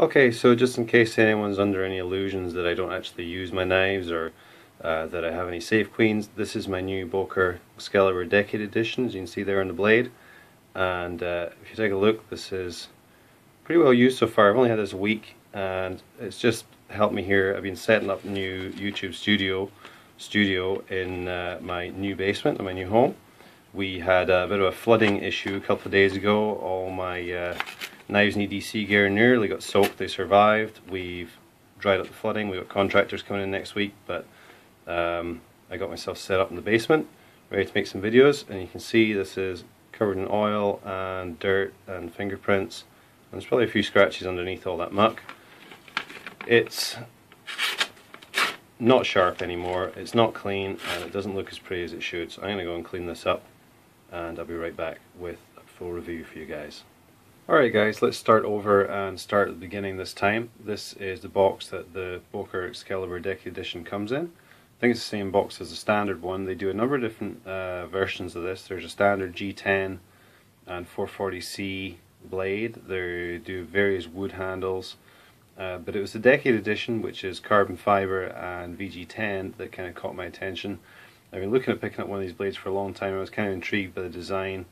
Okay, so just in case anyone's under any illusions that I don't actually use my knives or uh, that I have any safe queens, this is my new Boker Exskelibur Decade Edition, as you can see there on the blade. And uh, if you take a look, this is pretty well used so far. I've only had this a week, and it's just helped me here. I've been setting up a new YouTube studio studio in uh, my new basement in my new home. We had a bit of a flooding issue a couple of days ago. All my uh, Knives and EDC gear nearly got soaked, they survived. We've dried up the flooding, we've got contractors coming in next week, but um, I got myself set up in the basement, ready to make some videos, and you can see this is covered in oil and dirt and fingerprints, and there's probably a few scratches underneath all that muck. It's not sharp anymore, it's not clean, and it doesn't look as pretty as it should, so I'm going to go and clean this up, and I'll be right back with a full review for you guys. Alright guys, let's start over and start at the beginning this time. This is the box that the Boker Exskelibur Decade Edition comes in. I think it's the same box as the standard one. They do a number of different uh, versions of this. There's a standard G10 and 440C blade. They do various wood handles. Uh, but it was the Decade Edition, which is carbon fiber and VG10, that kind of caught my attention. I've been looking at picking up one of these blades for a long time. I was kind of intrigued by the design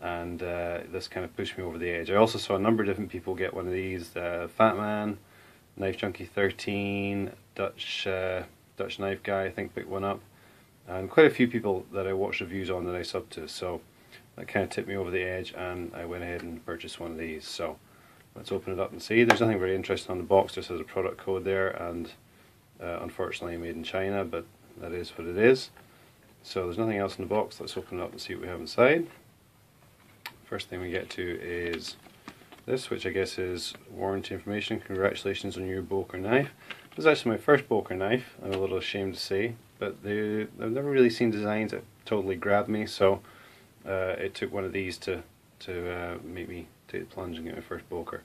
and uh, this kind of pushed me over the edge. I also saw a number of different people get one of these: uh, Fat Man, Knife Junkie 13, Dutch uh, Dutch Knife Guy, I think picked one up, and quite a few people that I watched reviews on that I subbed to. So that kind of tipped me over the edge, and I went ahead and purchased one of these. So let's open it up and see. There's nothing very interesting on the box; just has a product code there, and uh, unfortunately made in China, but that is what it is. So there's nothing else in the box. Let's open it up and see what we have inside. First thing we get to is this, which I guess is warranty information. Congratulations on your Boker knife. This is actually my first Boker knife. I'm a little ashamed to say, but they, I've never really seen designs that totally grabbed me, so uh, it took one of these to to uh, make me take the plunge and get my first Boker.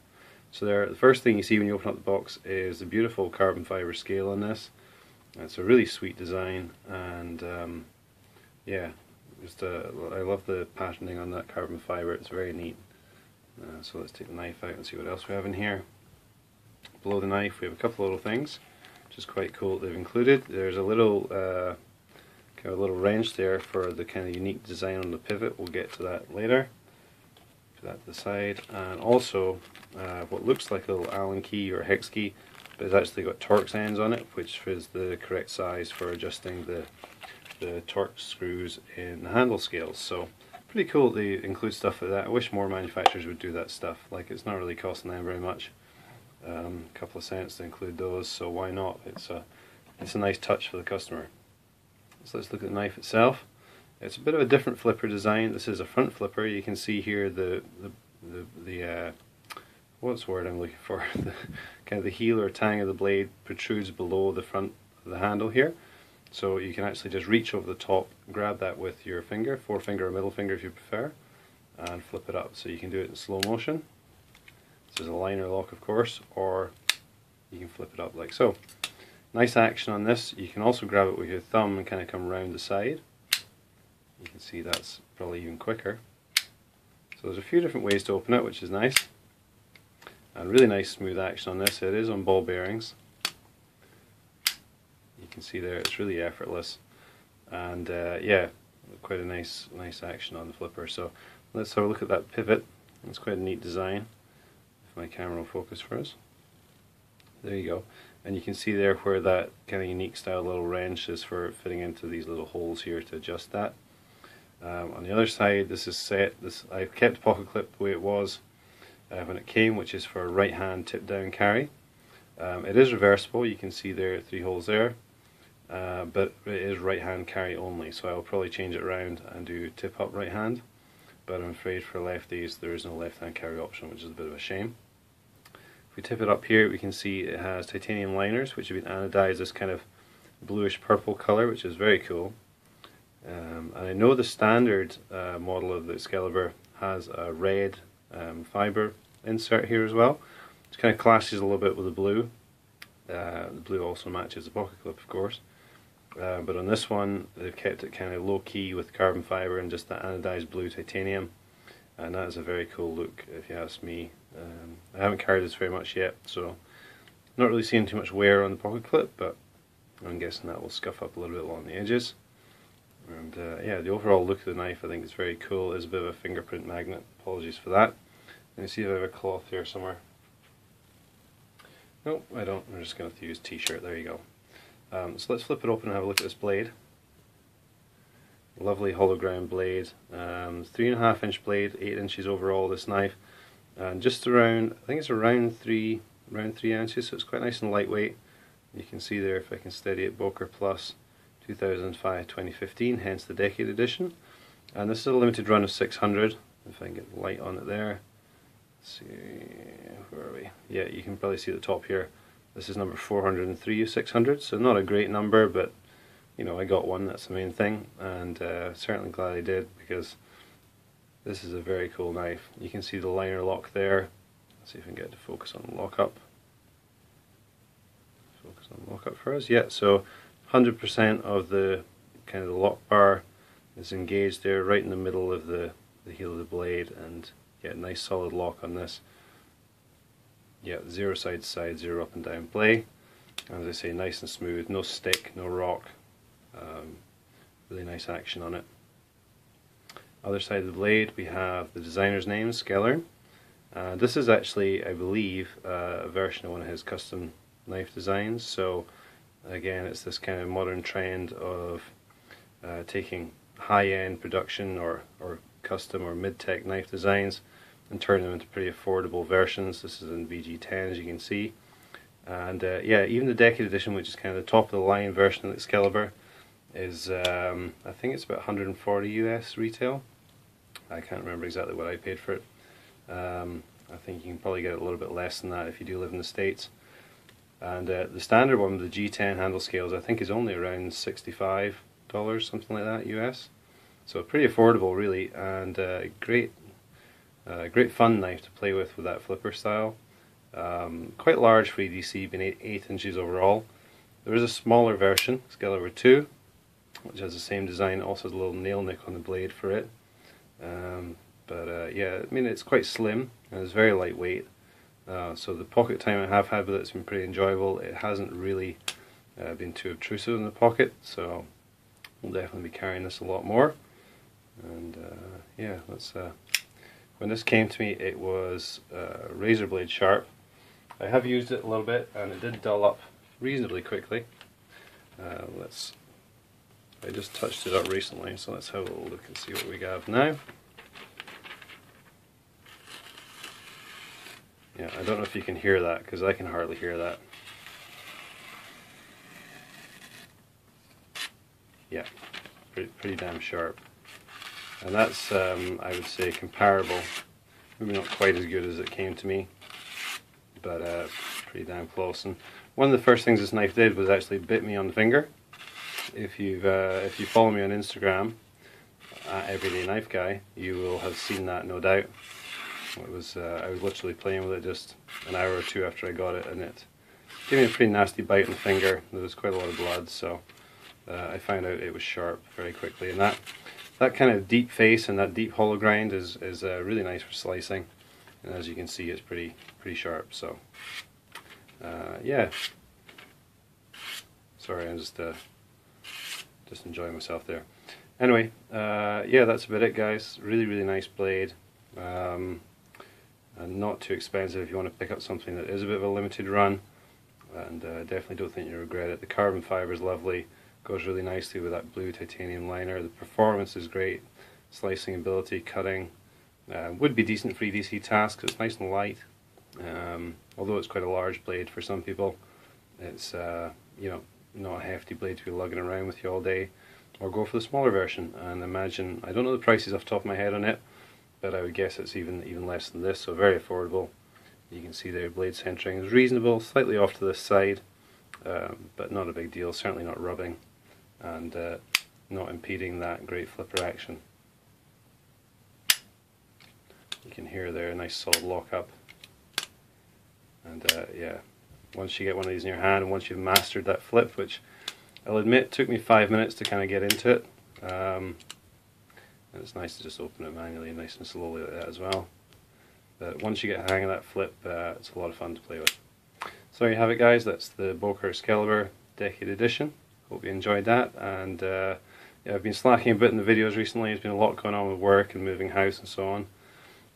So there, the first thing you see when you open up the box is the beautiful carbon fiber scale on this. It's a really sweet design, and um, yeah, just uh, I love the patterning on that carbon fiber, it's very neat. Uh, so let's take the knife out and see what else we have in here. Below the knife we have a couple of little things, which is quite cool they've included. There's a little uh, kind of a little wrench there for the kind of unique design on the pivot, we'll get to that later. Put that to the side, and also uh, what looks like a little Allen key or hex key, but it's actually got Torx ends on it, which is the correct size for adjusting the the Torx screws in the handle scales. So pretty cool they include stuff like that. I wish more manufacturers would do that stuff. Like it's not really costing them very much. Um, a couple of cents to include those, so why not? It's a it's a nice touch for the customer. So let's look at the knife itself. It's a bit of a different flipper design. This is a front flipper. You can see here the the the, the uh, what's word I'm looking for? the, kind of the heel or tang of the blade protrudes below the front of the handle here. So you can actually just reach over the top, grab that with your finger, forefinger or middle finger if you prefer, and flip it up. So you can do it in slow motion. This is a liner lock of course, or you can flip it up like so. Nice action on this. You can also grab it with your thumb and kind of come around the side. You can see that's probably even quicker. So there's a few different ways to open it, which is nice. And really nice smooth action on this. It is on ball bearings can see there. It's really effortless. And uh, yeah quite a nice nice action on the flipper. So let's have a look at that pivot. It's quite a neat design if my camera will focus for us. There you go. And you can see there where that kind of unique style little wrench is for fitting into these little holes here to adjust that. Um, on the other side this is set. This I've kept the pocket clip the way it was uh, when it came which is for right hand tip down carry. Um, it is reversible. You can see there three holes there uh, but it is right hand carry only so I'll probably change it around and do tip up right hand. But I'm afraid for lefties there is no left hand carry option which is a bit of a shame. If we tip it up here we can see it has titanium liners which have been anodized this kind of bluish purple color which is very cool. Um, and I know the standard uh, model of the Exskelibur has a red um, fiber insert here as well. Which kind of clashes a little bit with the blue. Uh, the blue also matches the pocket clip of course uh, but on this one they've kept it kind of low key with carbon fiber and just the anodized blue titanium and that is a very cool look if you ask me Um, I haven't carried this very much yet, so not really seeing too much wear on the pocket clip, but I'm guessing that will scuff up a little bit along the edges. And uh, yeah, the overall look of the knife I think is very cool. There's a bit of a fingerprint magnet. Apologies for that. Let me see if I have a cloth here somewhere. Nope, I don't. I'm just going to use t-shirt. There you go. Um, so let's flip it open and have a look at this blade. Lovely hollow ground blade. Um, three and a half inch blade, eight inches overall. This knife, and just around. I think it's around three, around three ounces. So it's quite nice and lightweight. You can see there if I can steady it. Boker Plus 2005-2015, hence the Decade Edition. And this is a limited run of 600. If I can get the light on it there. Let's see, where are we? Yeah, you can probably see the top here. This is number 403 of 600, so not a great number, but you know, I got one, that's the main thing, and uh, certainly glad I did because this is a very cool knife. You can see the liner lock there. Let's see if we can get to focus on lockup. Focus on lockup for us. Yeah, so 100% of the kind of the lock bar is engaged there right in the middle of the, the heel of the blade and yeah, nice solid lock on this. Yeah, zero side to side, zero up and down play. As I say, nice and smooth, no stick, no rock. Um, really nice action on it. Other side of the blade we have the designer's name, Skellern. Uh, this is actually, I believe, uh, a version of one of his custom knife designs. So Again, it's this kind of modern trend of uh, taking high-end production or, or custom or mid-tech knife designs and turning them into pretty affordable versions. This is in VG10 as you can see. And uh, yeah, even the Decade Edition, which is kind of the top of the line version of the Exskelibur, is um, I think it's about 140 US retail. I can't remember exactly what I paid for it. Um, I think you can probably get a little bit less than that if you do live in the States. And uh, the standard one, with the G10 handle scales, I think is only around $65, something like that, US. So pretty affordable, really, and uh, great, uh, great fun knife to play with with that flipper style. Um, quite large for EDC, being eight, 8 inches overall. There is a smaller version, Exskelibur 2, which has the same design, also has a little nail nick on the blade for it. Um, but uh, yeah, I mean it's quite slim and it's very lightweight. Uh, so the pocket time I have had with it has been pretty enjoyable. It hasn't really uh, been too obtrusive in the pocket, so we'll definitely be carrying this a lot more. And uh, yeah, let's. Uh, when this came to me, it was uh, razor blade sharp. I have used it a little bit, and it did dull up reasonably quickly. let's. I just touched it up recently, so let's have a look and see what we have now. Yeah, I don't know if you can hear that because I can hardly hear that. Yeah, pretty, pretty damn sharp. And that's, um, I would say, comparable. Maybe not quite as good as it came to me, but uh, pretty damn close. And one of the first things this knife did was actually bit me on the finger. If you've uh, if you follow me on Instagram, at Everyday Knife Guy, you will have seen that, no doubt. It was uh, I was literally playing with it just an hour or two after I got it, and it gave me a pretty nasty bite on the finger. There was quite a lot of blood, so uh, I found out it was sharp very quickly. And that that kind of deep face and that deep hollow grind is is uh, really nice for slicing. And as you can see, it's pretty pretty sharp. So uh, yeah. Sorry, I'm just uh, just enjoying myself there. Anyway, uh, yeah, that's about it, guys. Really, really nice blade. Um, and not too expensive if you want to pick up something that is a bit of a limited run and uh, definitely don't think you regret it. The carbon fiber is lovely, goes really nicely with that blue titanium liner. The performance is great, slicing ability, cutting, uh, would be decent for EDC tasks. It's nice and light, um, although it's quite a large blade for some people. It's uh, you know not a hefty blade to be lugging around with you all day, or go for the smaller version. And imagine I don't know the prices off the top of my head on it but I would guess it's even even less than this, so very affordable. You can see their blade centering is reasonable, slightly off to this side, um, but not a big deal, certainly not rubbing, and uh, not impeding that great flipper action. You can hear there a nice solid lock up. and uh, yeah, once you get one of these in your hand, and once you've mastered that flip, which I'll admit took me five minutes to kind of get into it, um, and it's nice to just open it manually, nice and slowly like that as well. But once you get a hang of that flip, uh, it's a lot of fun to play with. So there you have it guys, that's the Boker Exskelibur Decade Edition. Hope you enjoyed that and uh, yeah, I've been slacking a bit in the videos recently, there's been a lot going on with work and moving house and so on.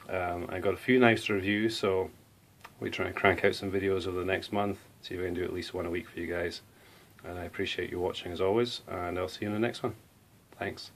Um, I got a few nice reviews, so we try and crank out some videos over the next month, see if we can do at least one a week for you guys. And I appreciate you watching as always and I'll see you in the next one. Thanks.